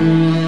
Música